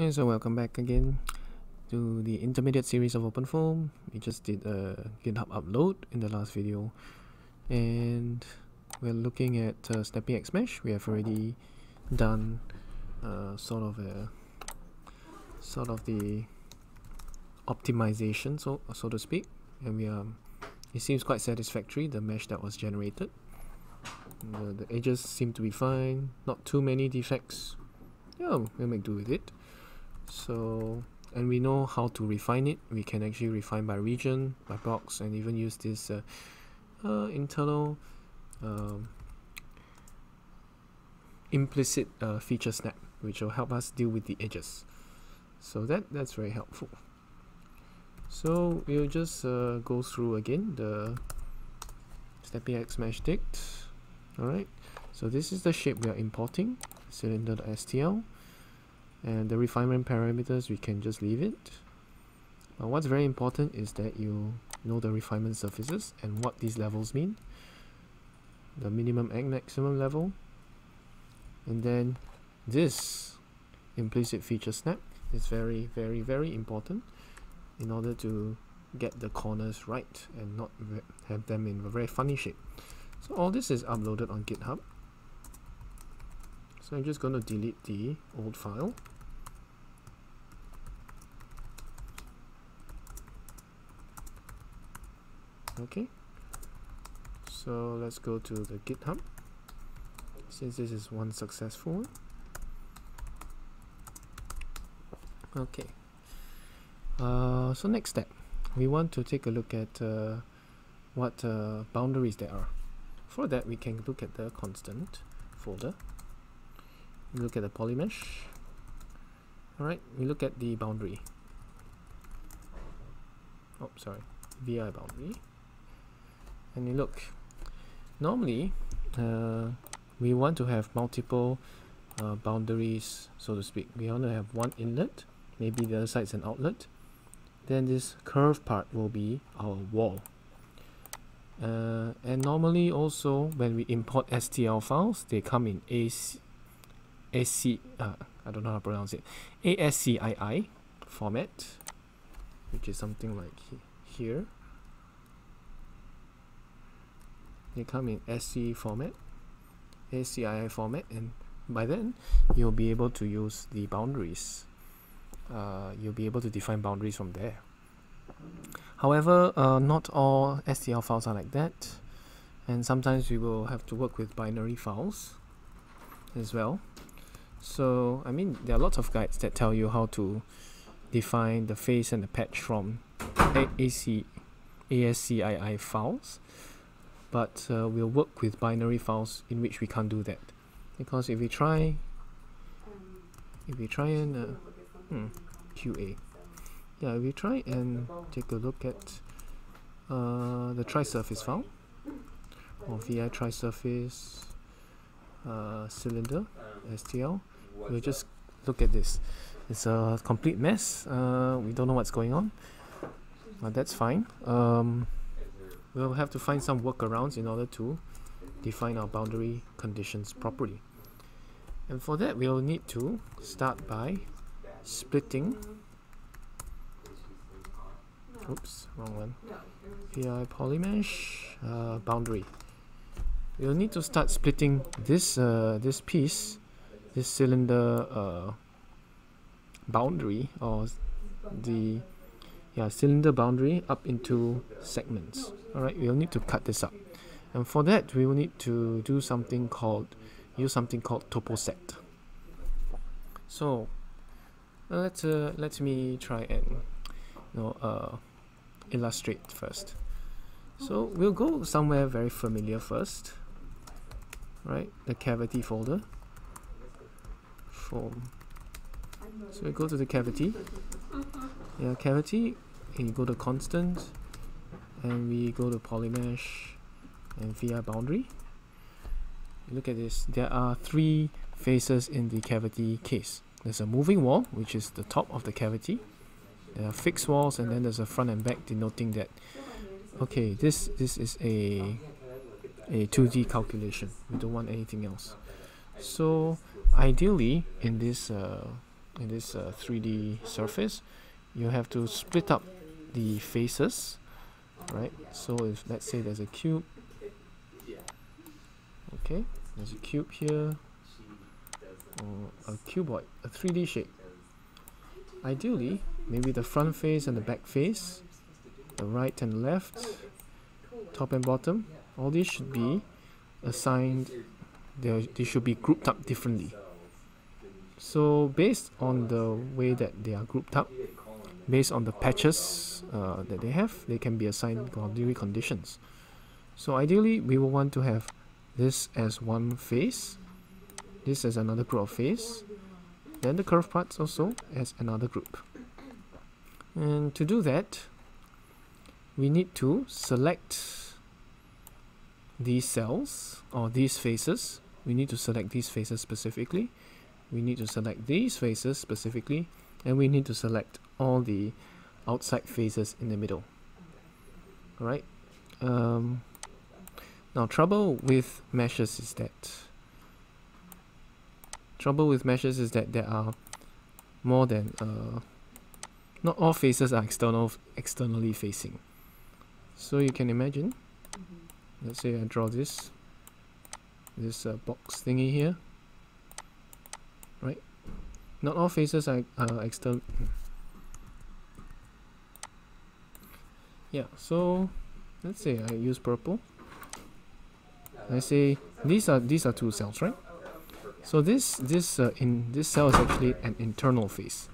Hey, so welcome back again to the intermediate series of OpenFOAM. We just did a GitHub upload in the last video and we're looking at uh, Snappy Hex Mesh. We have already done uh, sort of a sort of the optimization so so to speak and we are it seems quite satisfactory the mesh that was generated the, the edges seem to be fine not too many defects yeah we'll make do with it so and we know how to refine it. We can actually refine by region by box and even use this uh, uh, internal um, implicit uh, feature snap which will help us deal with the edges. So that that's very helpful. So we'll just uh, go through again the Snappy Hex mesh dict. Alright. So this is the shape we are importing cylinder.stl and the refinement parameters we can just leave it. But what's very important is that you know the refinement surfaces and what these levels mean. The minimum and maximum level. And then this implicit feature snap is very very very important in order to get the corners right and not have them in a very funny shape. So all this is uploaded on github. So I'm just going to delete the old file okay. So let's go to the github. Since this is one successful okay. Uh, so next step. We want to take a look at uh, what uh, boundaries there are. For that we can look at the constant folder. We look at the polymesh. Alright we look at the boundary. Oh sorry. Vi boundary look. Normally uh, we want to have multiple uh, boundaries so to speak. We want to have one inlet maybe the other side is an outlet. Then this curved part will be our wall. Uh, and normally also when we import STL files they come in AC, AC uh, I don't know how to pronounce it. ASCII format which is something like he here they come in SC format ASCII format and by then you'll be able to use the boundaries. Uh, you'll be able to define boundaries from there. However uh, not all STL files are like that and sometimes we will have to work with binary files as well. So I mean there are lots of guides that tell you how to define the face and the patch from ASCII files but uh, we'll work with binary files in which we can't do that. Because if we try if we try and uh, hmm, QA yeah if we try and take a look at uh, the tri-surface file or VI tri-surface uh, cylinder STL we'll just look at this. It's a complete mess. Uh, we don't know what's going on but that's fine. Um, we'll have to find some workarounds in order to define our boundary conditions properly. And for that, we'll need to start by splitting. Oops, wrong one. VI polymesh uh, boundary. We'll need to start splitting this uh, this piece, this cylinder uh, boundary or the yeah cylinder boundary up into segments. Alright we'll need to cut this up. And for that we will need to do something called use something called toposet so let's uh, let me try and you know uh, illustrate first. So we'll go somewhere very familiar first. Right the cavity folder. Form. So we go to the cavity. Yeah cavity and you go to constant and we go to polymesh and VI boundary. Look at this. There are three faces in the cavity case. There's a moving wall which is the top of the cavity. There are fixed walls and then there's a front and back denoting that. Okay this this is a a 2D calculation. We don't want anything else. So ideally in this uh, in this uh, 3D surface you have to split up the faces right? So if let's say there's a cube. Okay there's a cube here. Or a cuboid a 3D shape. Ideally maybe the front face and the back face the right and left top and bottom all these should be assigned they, they should be grouped up differently. So based on the way that they are grouped up based on the patches uh, that they have they can be assigned boundary conditions. So ideally we will want to have this as one face this as another group of face then the curved parts also as another group. And to do that we need to select these cells or these faces. We need to select these faces specifically. We need to select these faces specifically and we need to select all the outside faces in the middle. Right um, now trouble with meshes is that trouble with meshes is that there are more than uh, not all faces are external externally facing. So you can imagine let's say I draw this this uh, box thingy here. Right? Not all faces are uh, external yeah so let's say I use purple. I say these are these are two cells right? So this this uh, in this cell is actually an internal face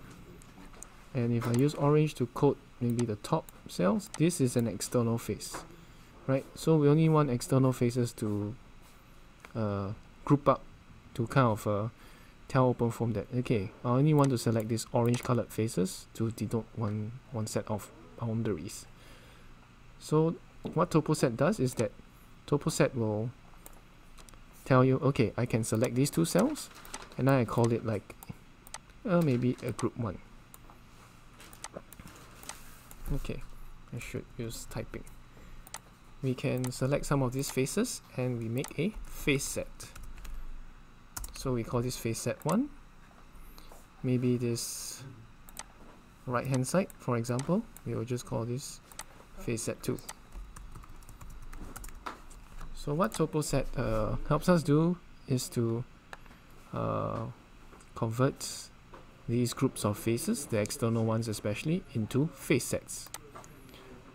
and if I use orange to coat maybe the top cells this is an external face right? So we only want external faces to uh, group up to kind of uh, tell OpenFOAM that okay I only want to select these orange colored faces to denote one one set of boundaries so what TopoSet does is that TopoSet will tell you okay I can select these two cells and I call it like uh, maybe a group 1 okay I should use typing. We can select some of these faces and we make a face set. So we call this face set 1 maybe this right hand side for example we will just call this face set 2 so what TopoSet uh, helps us do is to uh, convert these groups of faces, the external ones especially, into face sets.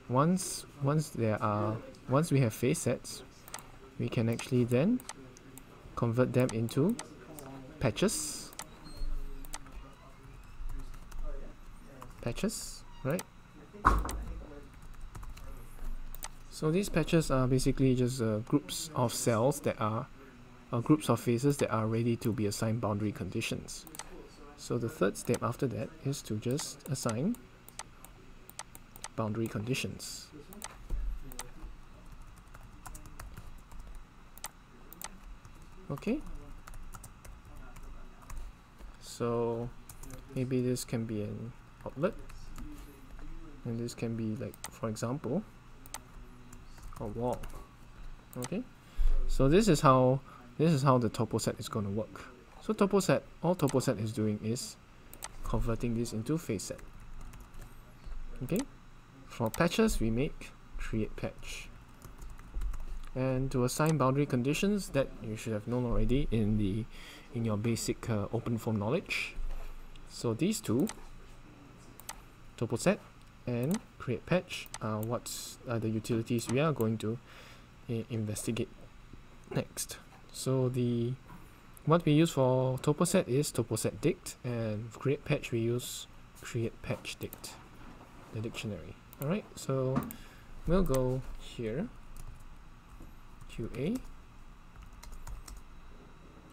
Once once there are once we have face sets, we can actually then convert them into patches. Patches, right? So these patches are basically just uh, groups of cells that are uh, groups of faces that are ready to be assigned boundary conditions. So the third step after that is to just assign boundary conditions. Okay. So maybe this can be an outlet and this can be like for example a wall okay. So this is how this is how the TopoSet is going to work. So TopoSet all TopoSet is doing is converting this into face set. Okay? For patches we make create patch. And to assign boundary conditions that you should have known already in the in your basic uh, OpenFOAM knowledge. So these two TopoSet and create patch uh, what are the utilities we are going to investigate next. So the what we use for TopoSet is TopoSet dict and create patch we use create patch dict the dictionary. Alright so we'll go here. QA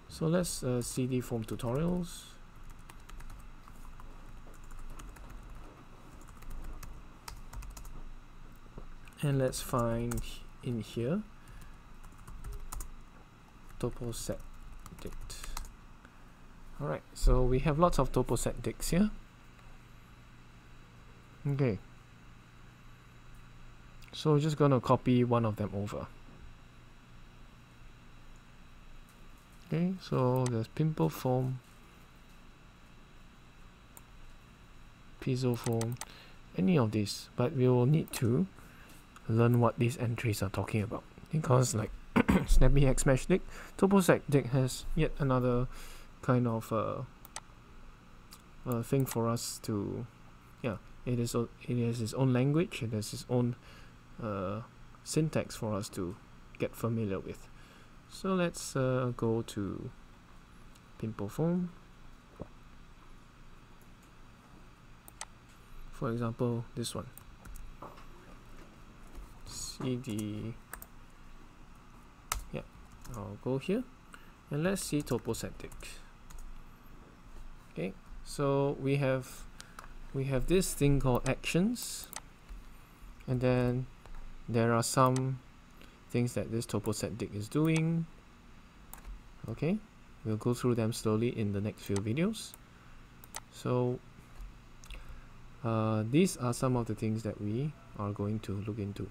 so let's uh, CD foam tutorials and let's find in here. Topo set dict. Alright so we have lots of topo set dicts here. Okay. So we're just gonna copy one of them over. Okay so there's pimple foam piso foam any of these. But we will need to learn what these entries are talking about. Because like snappy hex mesh dict toposet dict has yet another kind of uh, uh, thing for us to yeah it is it has its own language it has its own uh, syntax for us to get familiar with. So let's uh, go to pimple foam. For example this one cd yeah I'll go here and let's see toposet dict okay so we have we have this thing called actions and then there are some things that this toposet dict is doing. Okay we'll go through them slowly in the next few videos. So uh, these are some of the things that we are going to look into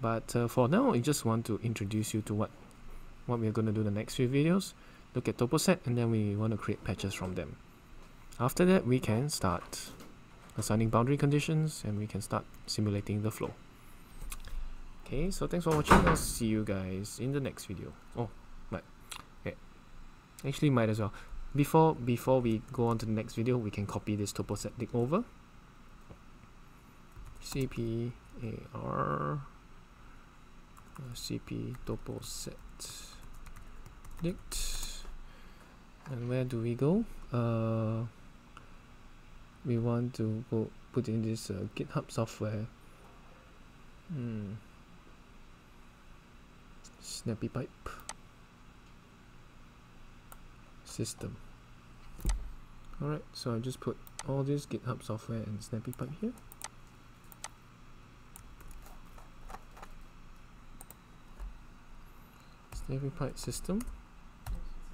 but uh, for now I just want to introduce you to what what we're going to do the next few videos. Look at toposet and then we want to create patches from them. After that we can start assigning boundary conditions and we can start simulating the flow. Okay so thanks for watching. I'll see you guys in the next video. Oh but okay actually might as well. Before before we go on to the next video we can copy this toposet dict over. Cp ar uh, cp toposet dict and where do we go? Uh we want to go put in this uh, github software. Hmm. Snappy pipe. System. Alright so I just put all this github software and snappy pipe here snappy pipe system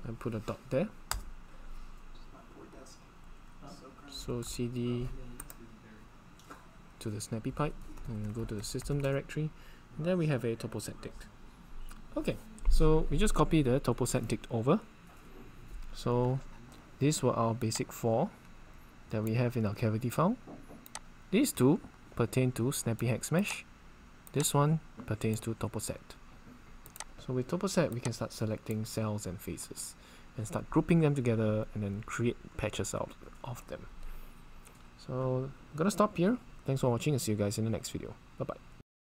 and put a dot there. So cd to the snappy pipe and go to the system directory. And then we have a toposet dict okay so we just copy the toposet dict over. So these were our basic four that we have in our cavity file. These two pertain to snappy hex mesh. This one pertains to toposet so with toposet we can start selecting cells and faces and start grouping them together and then create patches out of them. So I'm gonna stop here. Thanks for watching and see you guys in the next video. Bye bye